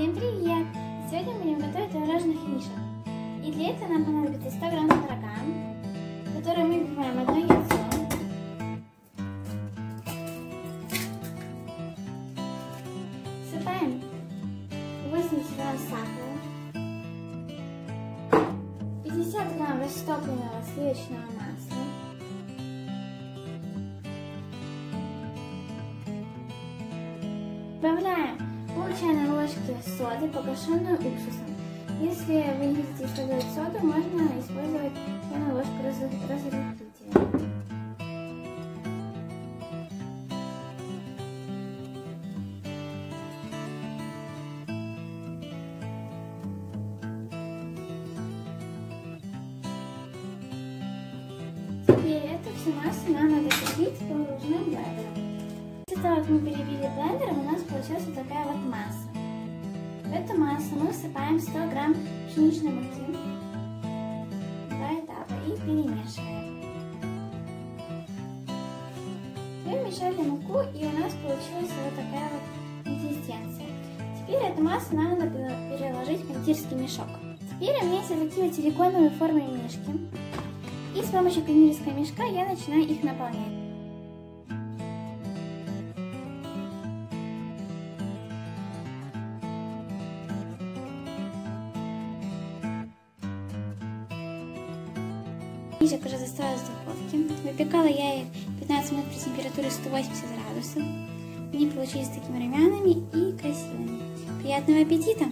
Всем привет! Сегодня мы будем готовить творожных мишек. И для этого нам понадобится 100 грамм творога, который мы вбиваем одно яйцо, всыпаем 80 грамм сахара, 50 грамм растопленного сливочного масла, Добавляем пол чайной ложки соды, погашенную уксусом. Если вы не хотите использовать соду, можно использовать чайную ложку разрыхлителя. Теперь эту всю массу нам надо купить погружным блендером. После того, как мы перебили блендером, у нас получилась вот такая вот масса. В эту массу мы всыпаем 100 грамм пшеничной муки. Два этапа и перемешиваем. Мы вмешали муку и у нас получилась вот такая вот консистенция. Теперь эту массу нам надо переложить в кондитерский мешок. Теперь у меня есть такие вот силиконовые формы мишки. И с помощью кондитерского мешка я начинаю их наполнять. Мишек уже застроилась в духовке. Выпекала я их 15 минут при температуре 180 градусов. Они получились такими румяными и красивыми. Приятного аппетита!